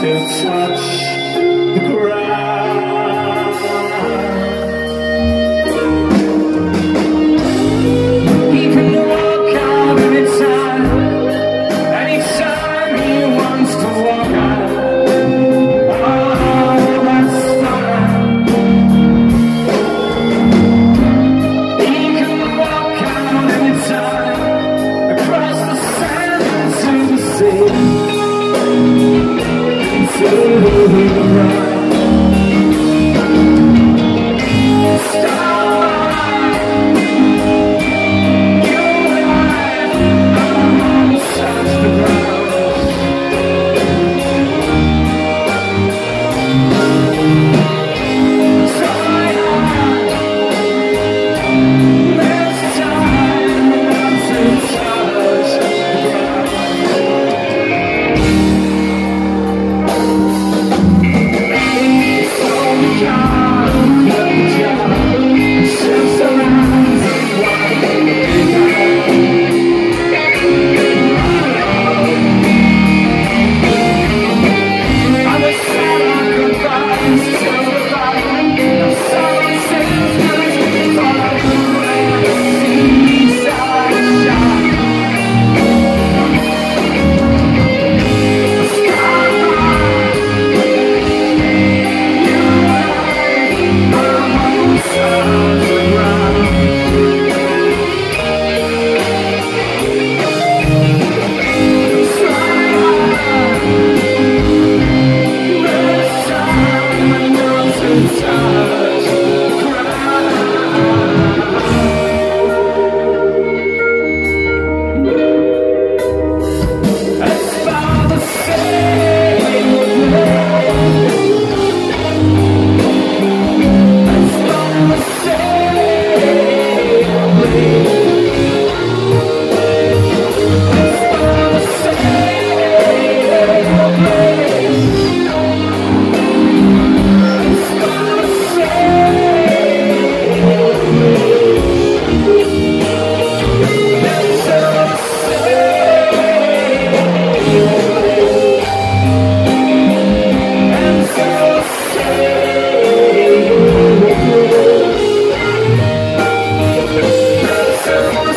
to touch the ground. He can walk out anytime, anytime he wants to walk out. Oh, he can walk out anytime across the sand the sea to. Sea.